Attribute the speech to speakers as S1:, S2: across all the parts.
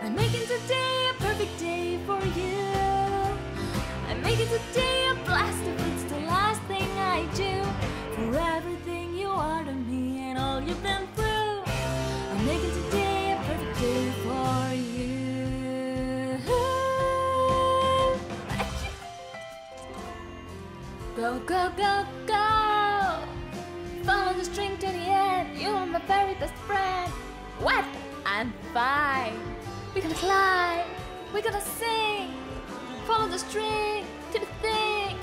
S1: I'm making today a perfect day for you. I'm making today a blast if it's the last thing I do. For everything you are to me and all you've been through. I'm making today a perfect day for you. Go, go, go, go! Follow the string to the end. You're my very best friend. What? I'm fine. We're gonna sing. Follow the string to the thing.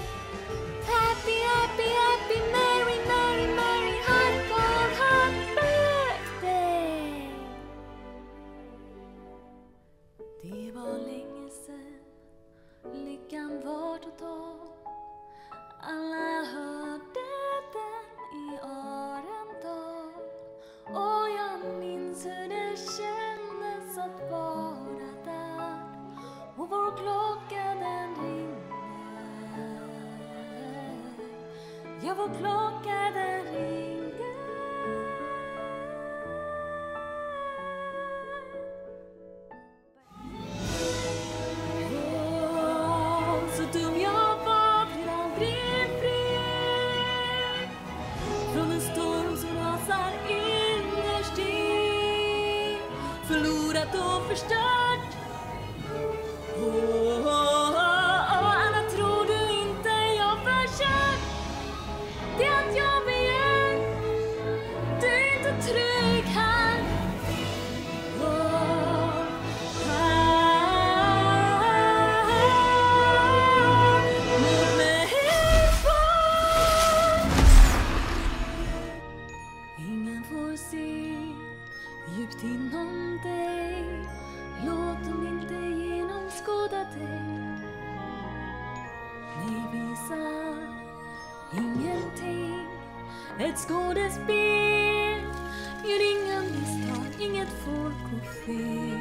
S1: Happy, happy, happy, merry, merry, merry, hot, cold, hot birthday. Det var länge sen lyckan var total. Alla hörde den i Arendal. Och jag minns hur det kändes att vara Ja, vår klocka den ringde. Åh, så dum jag var blir aldrig fri Från en storm som rasar innerst i Förlorat och förstört får se djupt inom dig. Låt dem inte genomskåda dig. Ni visar ingenting. Ett skådespel Gör inga misstag, inget får gå fel.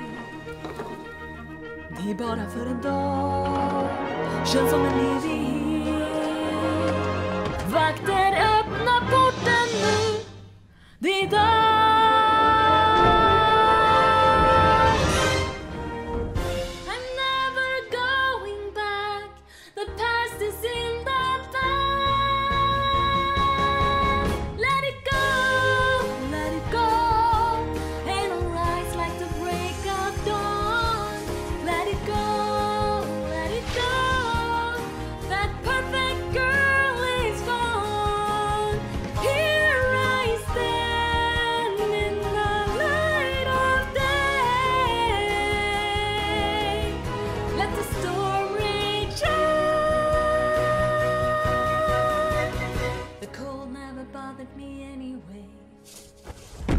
S1: Det är bara för en dag. Känns som en evighet. me anyway.